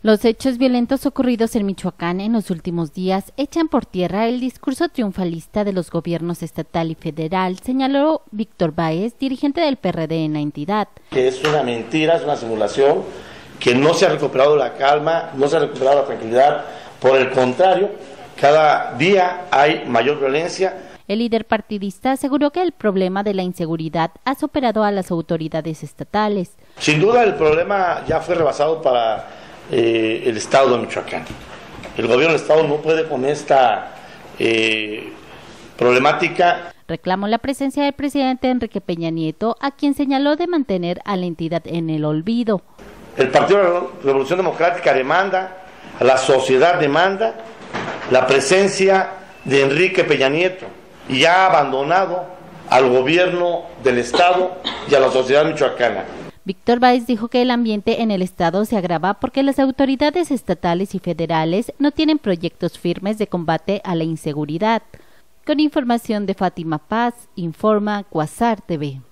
Los hechos violentos ocurridos en Michoacán en los últimos días echan por tierra el discurso triunfalista de los gobiernos estatal y federal, señaló Víctor Báez, dirigente del PRD en la entidad. Que es una mentira, es una simulación, que no se ha recuperado la calma, no se ha recuperado la tranquilidad, por el contrario, cada día hay mayor violencia. El líder partidista aseguró que el problema de la inseguridad ha superado a las autoridades estatales. Sin duda el problema ya fue rebasado para eh, el Estado de Michoacán. El gobierno del Estado no puede con esta eh, problemática. Reclamó la presencia del presidente Enrique Peña Nieto, a quien señaló de mantener a la entidad en el olvido. El Partido de la Revolución Democrática demanda, la sociedad demanda la presencia de Enrique Peña Nieto y ha abandonado al gobierno del Estado y a la sociedad michoacana. Víctor Báez dijo que el ambiente en el estado se agrava porque las autoridades estatales y federales no tienen proyectos firmes de combate a la inseguridad. Con información de Fátima Paz, informa Cuasar TV.